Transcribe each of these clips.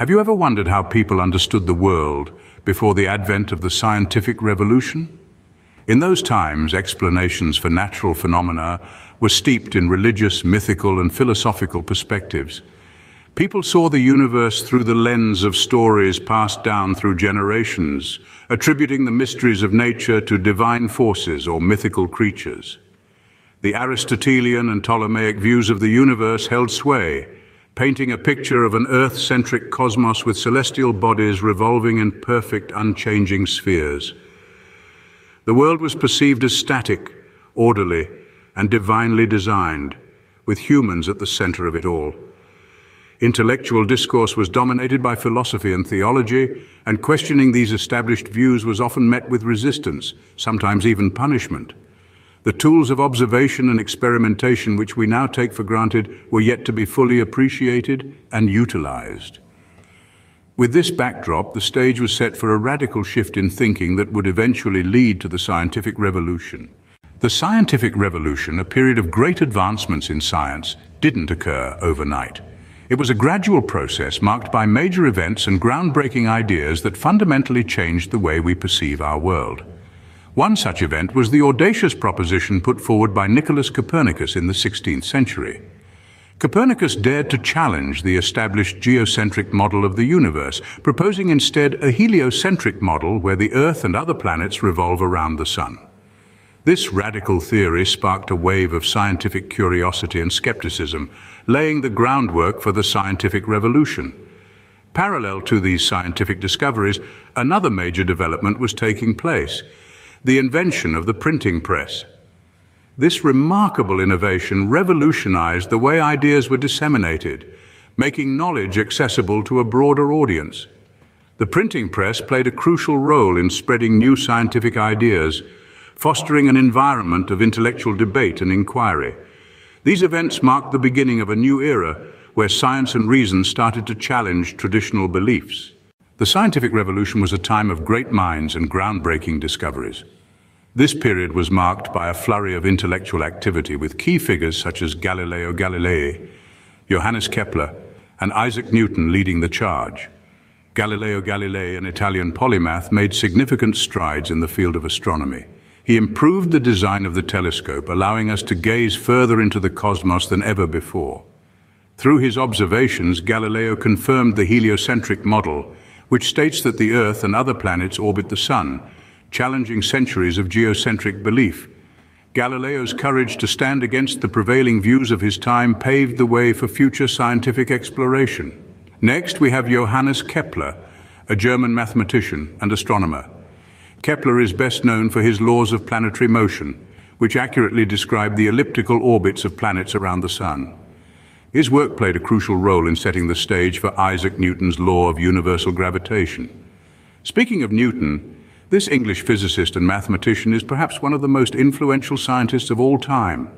Have you ever wondered how people understood the world before the advent of the scientific revolution? In those times, explanations for natural phenomena were steeped in religious, mythical and philosophical perspectives. People saw the universe through the lens of stories passed down through generations, attributing the mysteries of nature to divine forces or mythical creatures. The Aristotelian and Ptolemaic views of the universe held sway, painting a picture of an Earth-centric cosmos with celestial bodies revolving in perfect, unchanging spheres. The world was perceived as static, orderly, and divinely designed, with humans at the center of it all. Intellectual discourse was dominated by philosophy and theology, and questioning these established views was often met with resistance, sometimes even punishment. The tools of observation and experimentation which we now take for granted were yet to be fully appreciated and utilized. With this backdrop, the stage was set for a radical shift in thinking that would eventually lead to the scientific revolution. The scientific revolution, a period of great advancements in science, didn't occur overnight. It was a gradual process marked by major events and groundbreaking ideas that fundamentally changed the way we perceive our world. One such event was the audacious proposition put forward by Nicholas Copernicus in the 16th century. Copernicus dared to challenge the established geocentric model of the universe, proposing instead a heliocentric model where the Earth and other planets revolve around the Sun. This radical theory sparked a wave of scientific curiosity and skepticism, laying the groundwork for the scientific revolution. Parallel to these scientific discoveries, another major development was taking place, the invention of the printing press. This remarkable innovation revolutionized the way ideas were disseminated, making knowledge accessible to a broader audience. The printing press played a crucial role in spreading new scientific ideas, fostering an environment of intellectual debate and inquiry. These events marked the beginning of a new era where science and reason started to challenge traditional beliefs. The scientific revolution was a time of great minds and groundbreaking discoveries. This period was marked by a flurry of intellectual activity with key figures such as Galileo Galilei, Johannes Kepler, and Isaac Newton leading the charge. Galileo Galilei, an Italian polymath, made significant strides in the field of astronomy. He improved the design of the telescope, allowing us to gaze further into the cosmos than ever before. Through his observations, Galileo confirmed the heliocentric model, which states that the Earth and other planets orbit the Sun, challenging centuries of geocentric belief. Galileo's courage to stand against the prevailing views of his time paved the way for future scientific exploration. Next, we have Johannes Kepler, a German mathematician and astronomer. Kepler is best known for his laws of planetary motion, which accurately describe the elliptical orbits of planets around the Sun. His work played a crucial role in setting the stage for Isaac Newton's law of universal gravitation. Speaking of Newton, this English physicist and mathematician is perhaps one of the most influential scientists of all time.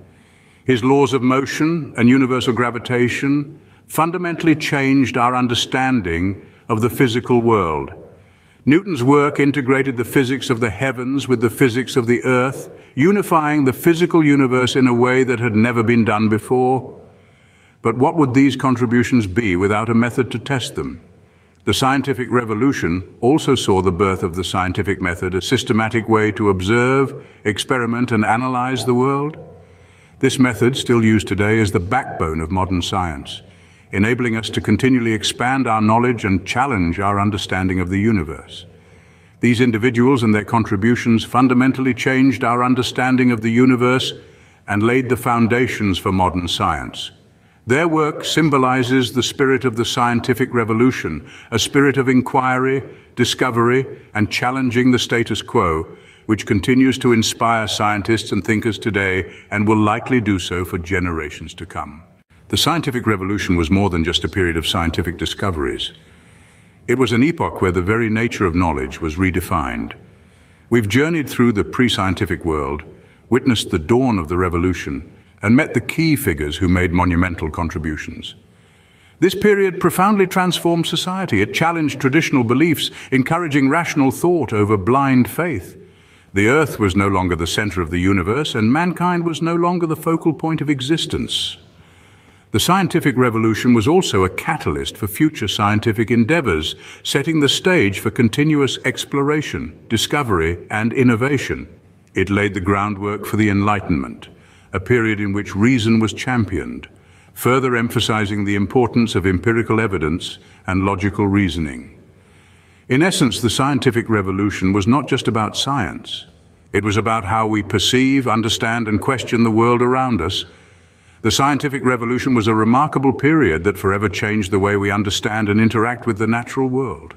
His laws of motion and universal gravitation fundamentally changed our understanding of the physical world Newton's work integrated the physics of the heavens with the physics of the earth, unifying the physical universe in a way that had never been done before. But what would these contributions be without a method to test them? The scientific revolution also saw the birth of the scientific method, a systematic way to observe, experiment and analyze the world. This method, still used today, is the backbone of modern science enabling us to continually expand our knowledge and challenge our understanding of the universe. These individuals and their contributions fundamentally changed our understanding of the universe and laid the foundations for modern science. Their work symbolizes the spirit of the scientific revolution, a spirit of inquiry, discovery, and challenging the status quo, which continues to inspire scientists and thinkers today and will likely do so for generations to come. The scientific revolution was more than just a period of scientific discoveries. It was an epoch where the very nature of knowledge was redefined. We've journeyed through the pre-scientific world, witnessed the dawn of the revolution, and met the key figures who made monumental contributions. This period profoundly transformed society. It challenged traditional beliefs, encouraging rational thought over blind faith. The earth was no longer the center of the universe, and mankind was no longer the focal point of existence. The scientific revolution was also a catalyst for future scientific endeavors, setting the stage for continuous exploration, discovery, and innovation. It laid the groundwork for the Enlightenment, a period in which reason was championed, further emphasizing the importance of empirical evidence and logical reasoning. In essence, the scientific revolution was not just about science. It was about how we perceive, understand, and question the world around us. The scientific revolution was a remarkable period that forever changed the way we understand and interact with the natural world.